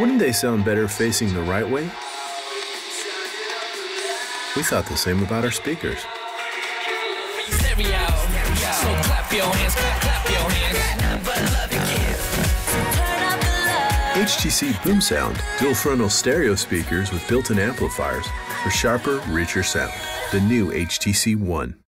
Wouldn't they sound better facing the right way? We thought the same about our speakers. HTC BoomSound, dual frontal stereo speakers with built in amplifiers for sharper, richer sound. The new HTC One.